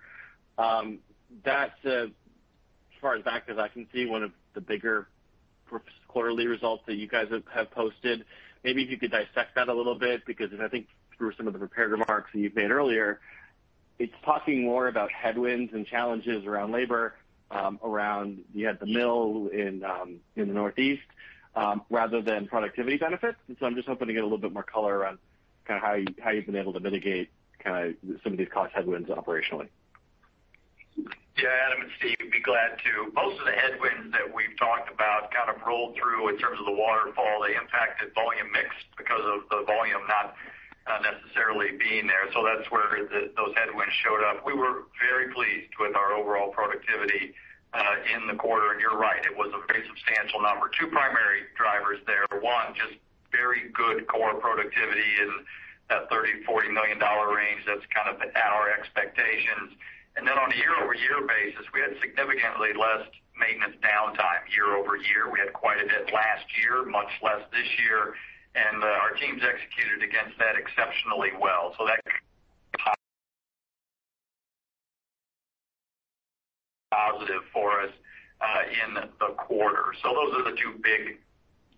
Um, That's, uh, as far as back as I can see, one of the bigger quarterly results that you guys have posted. Maybe if you could dissect that a little bit, because I think through some of the prepared remarks that you've made earlier, it's talking more about headwinds and challenges around labor, um, around you had the mill in um, in the Northeast, um, rather than productivity benefits. And so I'm just hoping to get a little bit more color around kind of how you how you've been able to mitigate kind of some of these cost headwinds operationally. Yeah, Adam, it's Steve. Be glad to. Most of the headwinds that we've talked about kind of rolled through in terms of the waterfall. They impacted volume mix because of the volume not uh, necessarily being there. So that's where those headwinds showed up. We were very pleased with our overall productivity uh, in the quarter. And you're right, it was a very substantial number. Two primary drivers there. One, just very good core productivity in that $30 million-$40 million range. That's kind of at our expectations. And then on a year-over-year basis, we had significantly less maintenance downtime year-over-year. We had quite a bit last year, much less this year, and uh, our teams executed against that exceptionally well. So that positive for us uh, in the quarter. So those are the two big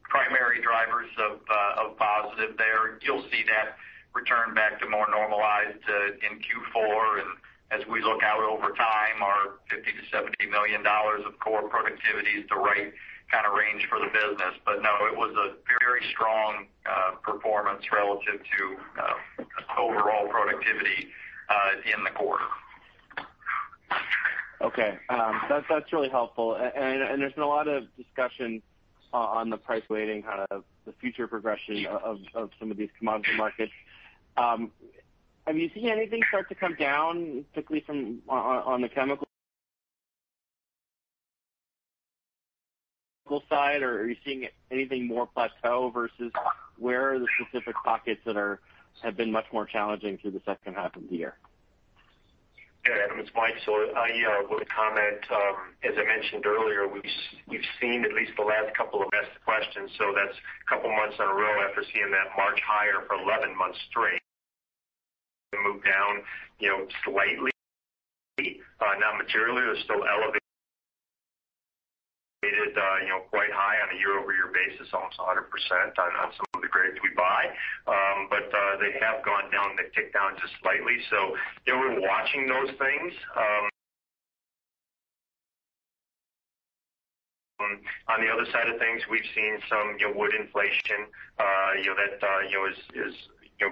primary drivers of uh, positive there. You'll see that return back to more normalized in Q4. As we look out over time, our $50 million-$70 million of core productivity is the right kind of range for the business. But no, it was a very strong uh, performance relative to uh, overall productivity uh, in the quarter. Okay. Um, that's really helpful. And there's been a lot of discussion on the price weighting kind of the future progression of some of these commodity markets. Um, Have you seen anything start to come down, particularly from on the chemical side, or are you seeing anything more plateau versus where are the specific pockets that are have been much more challenging through the second half of the year? Yeah, Adam, it's Mike. So I would comment, um as I mentioned earlier, we've we've seen at least the last couple of best questions, so that's a couple months in a row after seeing that March higher for 11 months straight. Move down you know, slightly, uh, not materially. They're still elevated uh, you know, quite high on a year-over-year basis, almost 100% on some of the grades we buy. Um, but uh, they have gone down. They've ticked down just slightly. So we're watching those things. Um, on the other side of things, we've seen some wood inflation that is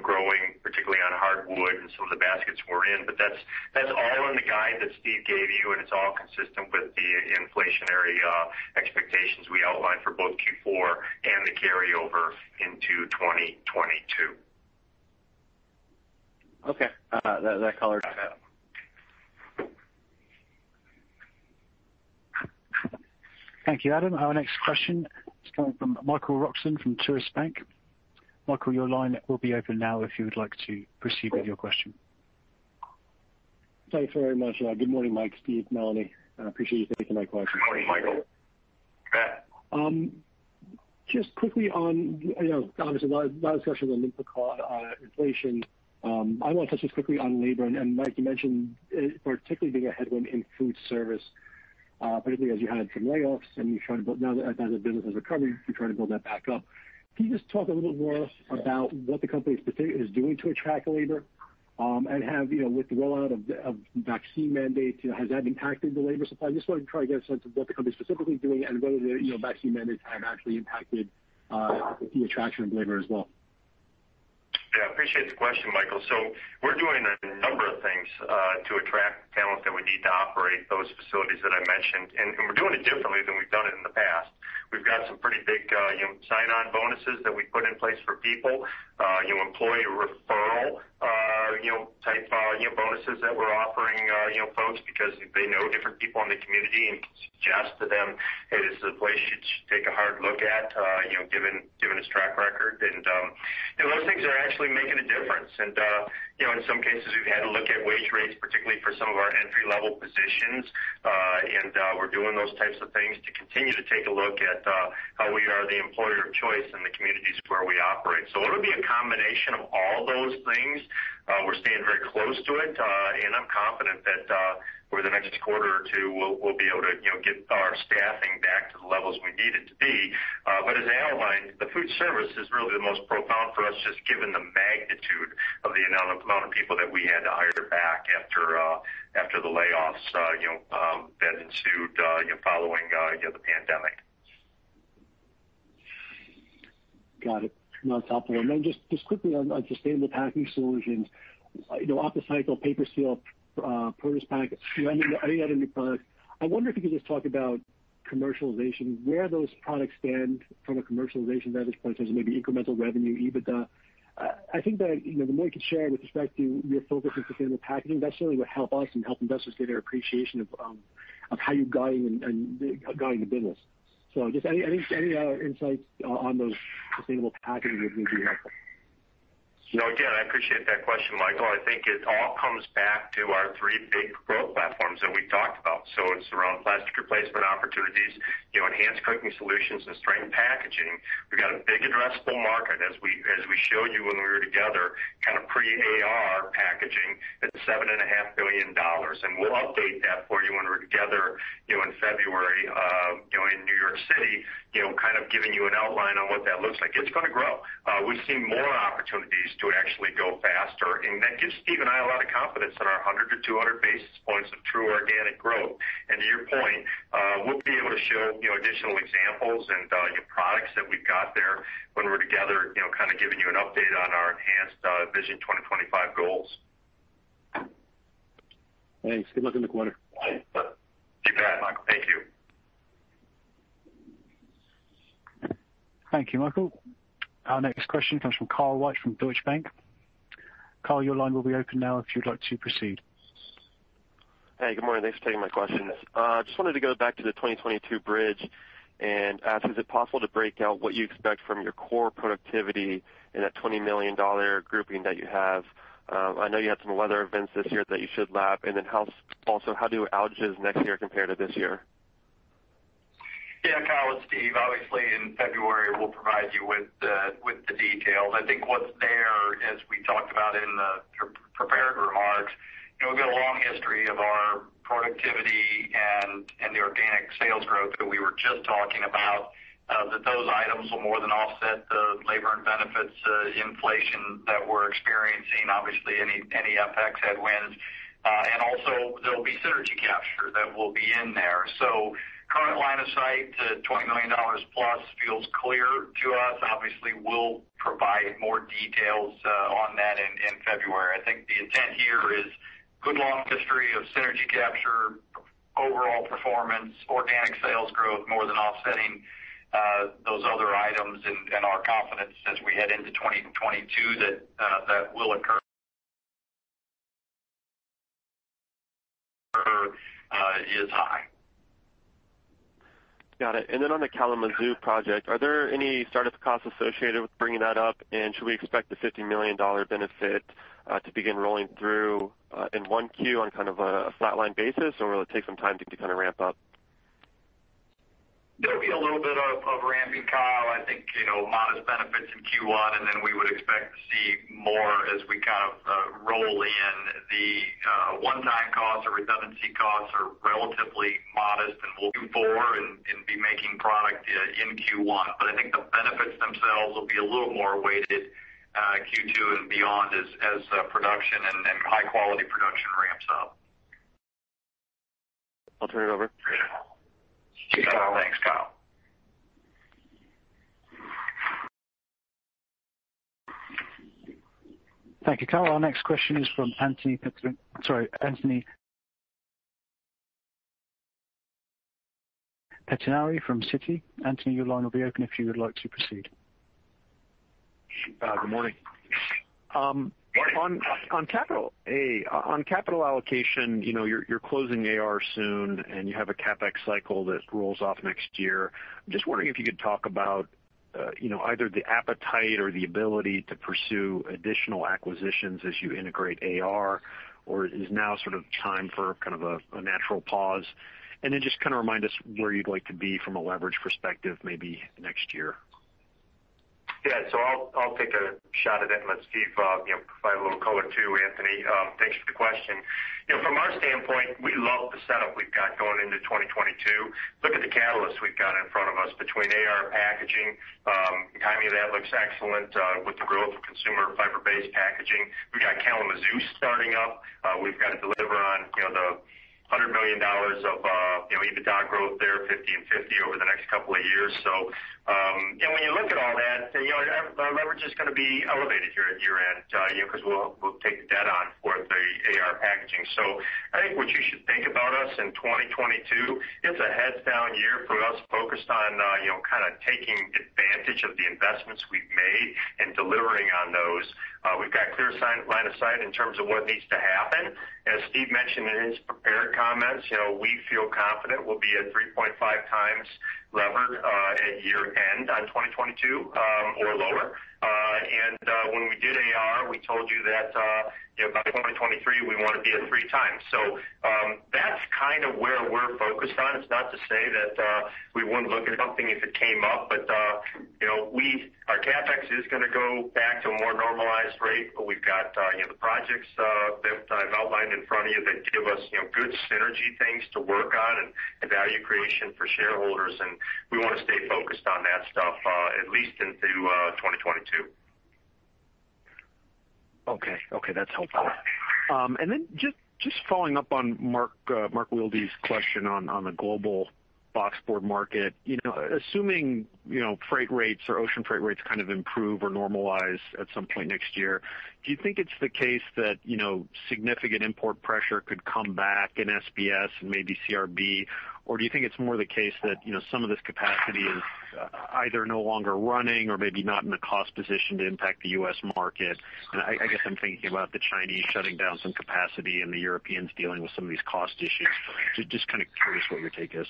growing, particularly on hardwood and some of the baskets we're in. But that's that's all in the guide that Steve gave you, and it's all consistent with the inflationary uh, expectations we outlined for both Q4 and the carryover into 2022. Okay. Uh, that color does that. Thank you, Adam. Our next question is coming from Michael Roxland from Truist Bank. Michael, your line will be open now if you would like to proceed with your question. Thanks very much. Uh, good morning, Mike, Steve, Melanie. I appreciate you taking my question. Good morning, Michael. Um, just quickly on, you know, obviously, a lot of discussion on input cost uh, inflation. Um, I want to touch just quickly on labor. And Mike, you mentioned particularly being a headwind in food service, uh, particularly as you had some layoffs and you tried to build now that the business has recovered, you're trying to build that back up. Can you just talk a little more about what the company is doing to attract labor? Um and have you know with the rollout of vaccine mandates, has that impacted the labor supply? Just want to try to get a sense of what the company is specifically doing and whether the vaccine mandates have actually impacted the attraction of labor as well. Yeah, appreciate the question, Michael. So we're doing a number of things to attract talent that we need to operate those facilities that I mentioned, and we're doing it differently than we've done it in the past. We've got some pretty big sign-on bonuses that we put in place for people, Uh, you know, employee referral uh you know, type bonuses that we're offering uh, you know, folks because they know different people in the community and can suggest to them, "Hey, this is a place you should take a hard look at," uh, you know, given given its track record. and Those things are actually making a difference. In some cases, we've had to look at wage rates, particularly for some of our entry-level positions. Uh, and uh, we're doing those types of things to continue to take a look at uh, how we are the employer of choice in the communities where we operate. So it'll be a combination of all those things. We're staying very close to it, and I'm confident that over the next quarter or two, we'll be able to you know, get our staffing back to the levels we need it to be. Uh but as I outlined, the food service is really the most profound for us, just given the magnitude of the amount of people that we had to hire back after uh after the layoffs you know, that ensued you know, following the pandemic. Got it. No. And then just quickly on sustainable packaging solutions, OptiCycle, Uh, PaperSeal, ProducePack, any other new products. I wonder if you could just talk about commercialization, where those products stand from a commercialization vantage point in terms of maybe incremental revenue, EBITDA. I think that you know the more you can share with respect to your focus on sustainable packaging, that certainly would help us and help investors get an appreciation um, of how you're guiding and the guiding the business. So just any any uh, insights uh, on those sustainable packaging would be helpful. So again, I appreciate that question, Michael. I think it all comes back to our three big growth platforms that we talked about. So it's around plastic replacement opportunities, you know, enhanced cooking solutions, and strength packaging. We've got a big addressable market as we as we showed you when we were together, kind of pre-AR Packaging at $7.5 billion. And we'll update that for you when we're together in February uh, you know, in New York City, you know, kind of giving you an outline on what that looks like. It's going to grow. We've seen more opportunities to actually go faster, and that gives Steve and I a lot of confidence in our 100 to 200 basis points of true organic growth. And to your point, uh, we'll be able to show you additional examples and uh, products that we've got there when we're together, you know, kind of giving you an update on our enhanced uh, Vision 2025 goals. Thanks. Good luck in the quarter. You bet, Michael. Thank you. Thank you, Michael. Our next question comes from Kyle White from Deutsche Bank. Kyle, your line will be open now if you'd like to proceed. Hey, good morning. Thanks for taking my questions. I just wanted to go back to the 2022 bridge and ask, is it possible to break out what you expect from your core productivity in that $20 million grouping that you have? Um, I know you had some weather events this year that you should lap. And then also, how do outages next year compare to this year? Yeah, Kyle, it's Steve. Obviously, in February, we'll provide you with with the details. I think what's there, as we talked about in the prepared remarks, you know, we've got a long history of our productivity and and the organic sales growth that we were just talking about, uh, that those items will more than offset the labor and benefits uh, inflation that we're experiencing, obviously any any FX headwinds. Uh, and also, there'll be synergy capture that will be in there. Current line of sight to $20 million plus feels clear to us. Obviously, we'll provide more details uh, on that in February. I think the intent here is good long history of synergy capture, overall performance, organic sales growth more than offsetting uh, those other items, and our confidence as we head into 2022 that uh, that will occur is high. Got it. And then on the Kalamazoo project, are there any startup costs associated with bringing that up? And should we expect the $50 million benefit uh, to begin rolling through uh, in 1Q on kind of a flatline basis, or will it take some time to kind of ramp up? There'll be a little bit of ramping, Kyle. I think you know, modest benefits in Q1, and then we would expect to see more as we kind of uh, roll in. The uh, one-time costs or redundancy costs are relatively modest, and we'll do more and be making product uh, in Q1. But I think the benefits themselves will be a little more weighted Q2 and beyond as production and high-quality production ramps up. I'll turn it over. Thanks, Kyle. Thank you, Kyle. Our next question is from Anthony Pettinari from Citi. Anthony, your line will be open if you would like to proceed. Uh, good morning. Um, On on capital allocation, you're you're closing AR soon, and you have a CapEx cycle that rolls off next year. I'm just wondering if you could talk about uh, you know, either the appetite or the ability to pursue additional acquisitions as you integrate AR, or is now sort of time for kind of a natural pause? And then just kind of remind us where you'd like to be from a leverage perspective maybe next year. Yeah. So I'll I'll take a shot at it and let Steve uh you know provide a little color too, Anthony. Thanks for the question. You know, from our standpoint, we love the setup we've got going into 2022. Look at the catalysts we've got in front of us between AR Packaging. Timing of that looks excellent uh with the growth of consumer fiber-based packaging. We've got Kalamazoo starting up. Uh we've got to deliver on you know, the $100 million of EBITDA growth there, 50 and 50 over the next couple of years. So um and when you look at all that, you know, our leverage is going to be elevated here at year-end uh, you know, because we'll we'll take the debt on for the AR Packaging. So I think what you should think about us in 2022, it's a heads-down year for us focused on uh you know kind of taking advantage of the investments we've made and delivering on those. Uh, we've got clear sign line of sight in terms of what needs to happen. As Steve mentioned in his prepared comments, you know, we feel confident we'll be at 3.5 times levered uh, at year-end on 2022 um, or lower. Uh, and when we did AR, we told you that by 2023, we want to be at three times. So um that's kind of where we're focused on. It's not to say that uh we wouldn't look at something if it came up, but uh you know, we our CapEx is going to go back to a more normalized rate. But we've got uh you know the projects uh that I've outlined in front of you that give us you know, good synergy things to work on and value creation for shareholders. And we want to stay focused on that stuff uh at least into 2022. Okay. Okay, that's helpful. Um and then just just following up on Mark Wilde's question on the global boxboard market. You know, assuming you know freight rates or ocean freight rates kind of improve or normalize at some point next year, do you think it's the case that you know, significant import pressure could come back in SBS and maybe CRB? Or do you think it's more the case that you know some of this capacity is uh, either no longer running or maybe not in a cost position to impact the U.S. market? And I guess I'm thinking about the Chinese shutting down some capacity and the Europeans dealing with some of these cost issues. Just kind of curious what your take is.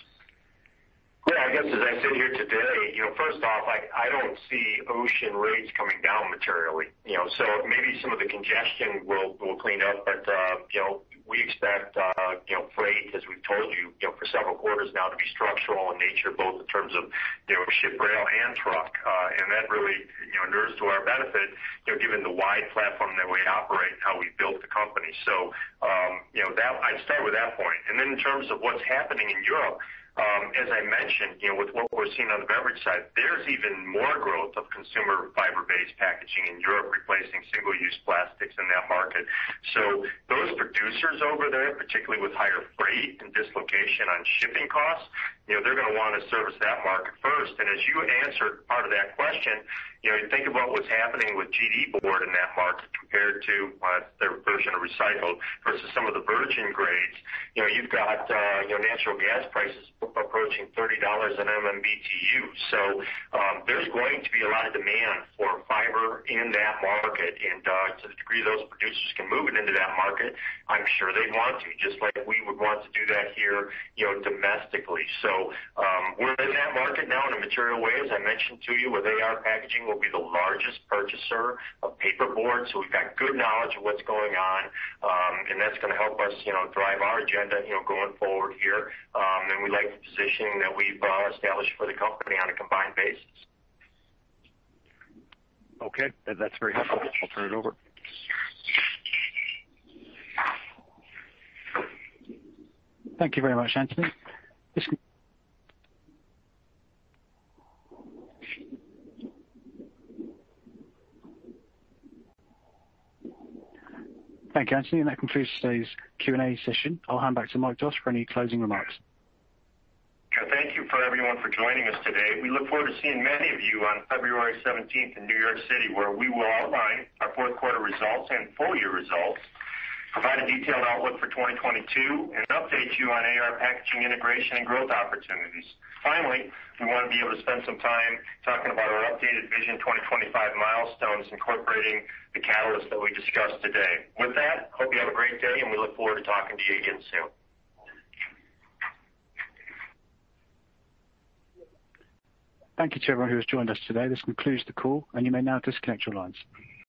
Yeah, I guess as I sit here today, you know, first off, I I don't see ocean rates coming down materially. You know. So maybe some of the congestion will will clean up, but uh, you know, we expect uh you know, freight, as we've told you you know, for several quarters now, to be structural in nature, both in terms of you know, ship, rail, and truck. Uh and that really you know, inures to our benefit you know, given the wide platform that we operate and how we built the company. So um, you know, that I'd start with that point. And then in terms of what's happening in Europe, Um, as I mentioned, you know, with what we're seeing on the beverage side, there's even more growth of consumer fiber-based packaging in Europe replacing single-use plastics in that market. So those producers over there, particularly with higher freight and dislocation on shipping costs, they're going to want to service that market first. and As you answered part of that question, you know, think about what's happening with GD board in that market compared to their version of recycled versus some of the virgin grades. You know, you've got uh you know natural gas prices approaching $30 an MMBtu. So um there's going to be a lot of demand for fiber in that market. And uh to the degree those producers can move it into that market, I'm sure they'd want to, just like we would want to do that here you know, domestically. Um, we're in that market now in a material way. As I mentioned to you, with AR Packaging, we'll be the largest purchaser of paperboard. So we've got good knowledge of what's going on, um, and that's going to help us drive our agenda going forward here. Um and we like the positioning that we've uh, established for the company on a combined basis. Okay. That's very helpful. I'll turn it over. Thank you very much, Anthony. Thank you, Anthony. And that concludes today's Q&A session. I'll hand back to Mike Doss for any closing remarks. Thank you for everyone for joining us today. We look forward to seeing many of you on February 17th in New York City, where we will outline our fourth quarter results and full-year results, provide a detailed outlook for 2022, and update you on AR Packaging integration and growth opportunities. Finally, we want to be able to spend some time talking about our updated Vision 2025 milestones incorporating the catalysts that we discussed today. With that, hope you have a great day, and we look forward to talking to you again soon. Thank you to everyone who has joined us today. This concludes the call, and you may now disconnect your lines.